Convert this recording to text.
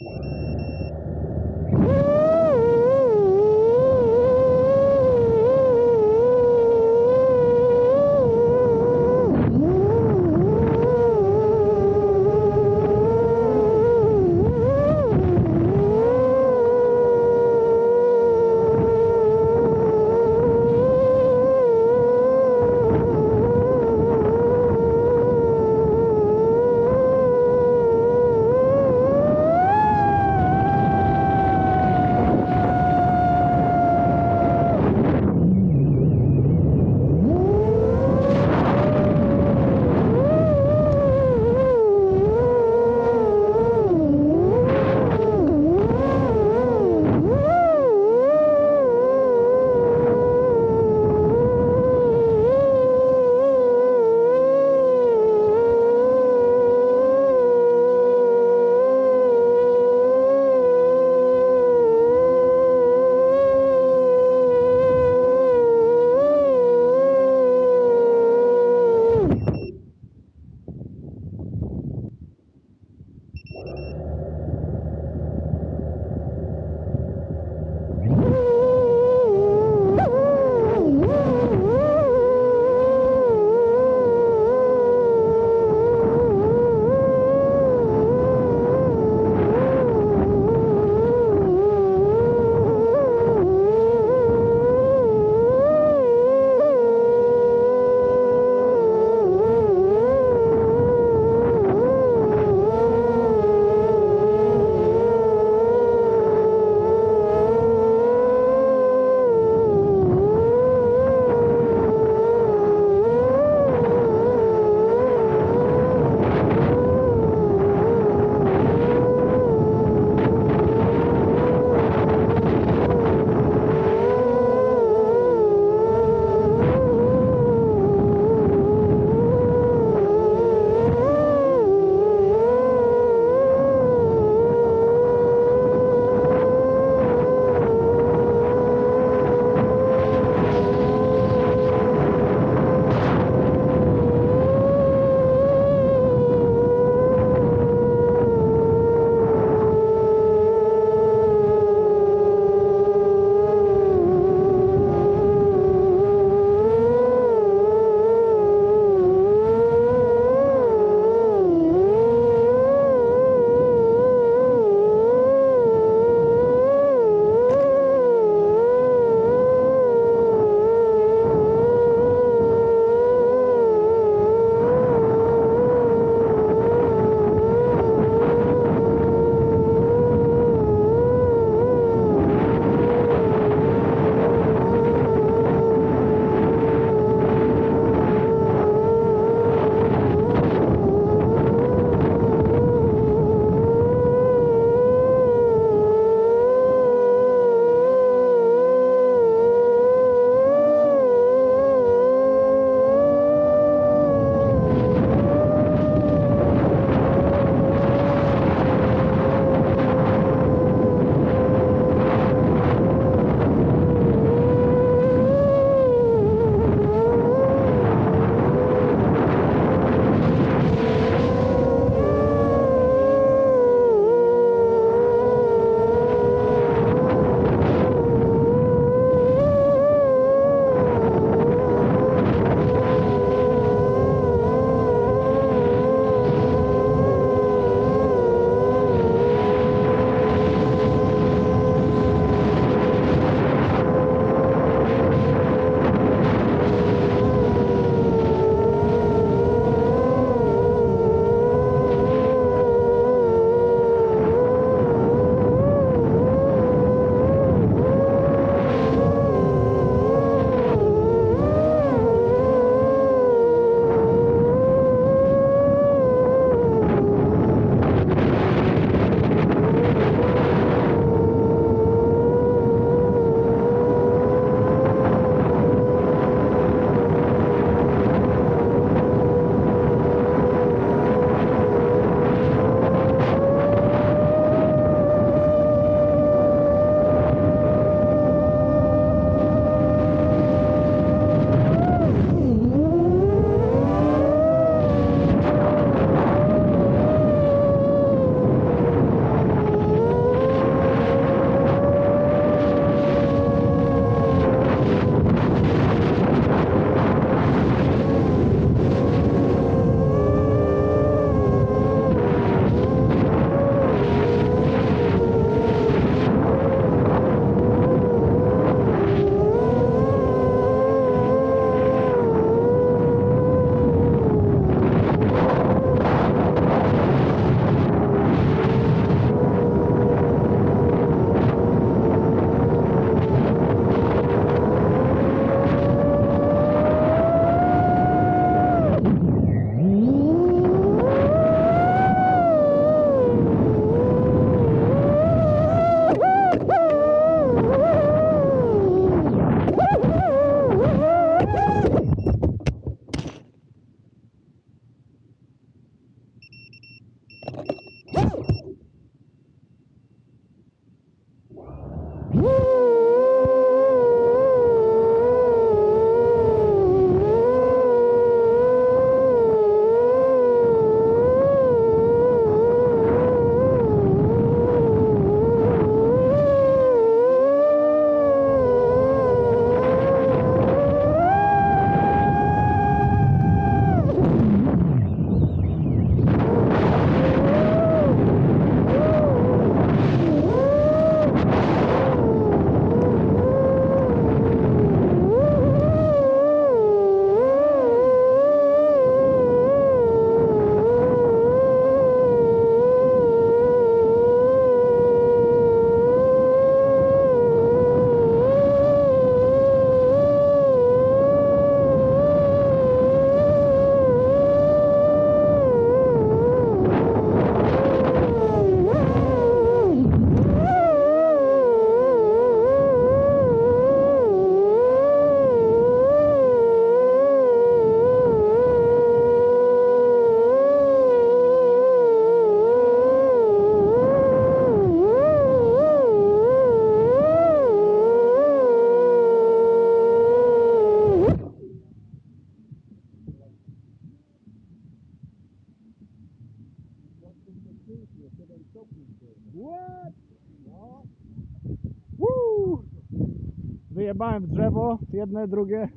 Música What? Woo! Wyjebałem w drzewo, jedne, drugie.